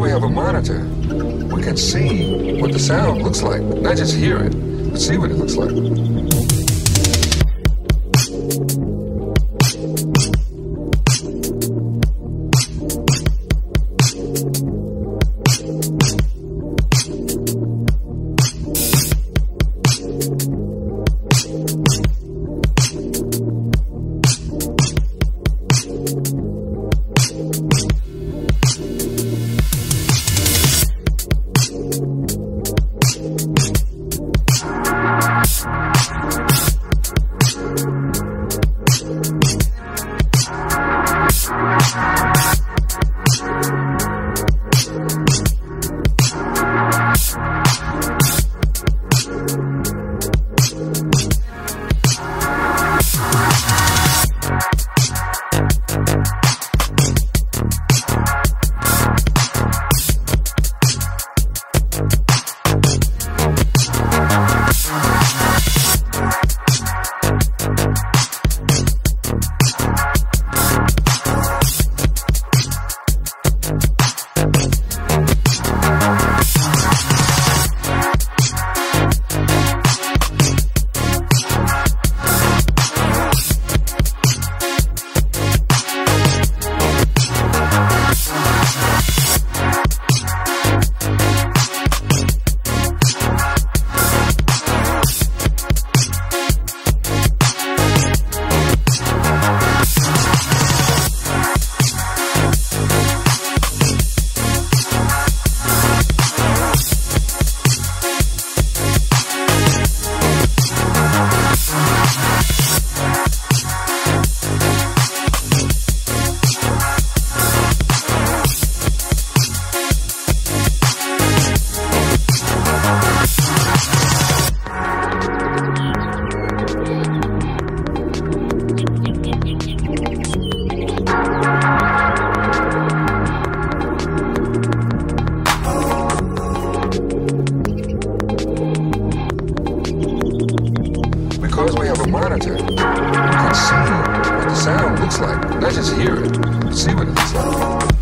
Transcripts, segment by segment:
we have a monitor, we can see what the sound looks like. Not just hear it, but see what it looks like. looks like. Let's just hear it. See what it's like.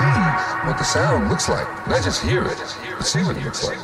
What the sound looks like. Not just hear it, but see what it looks like.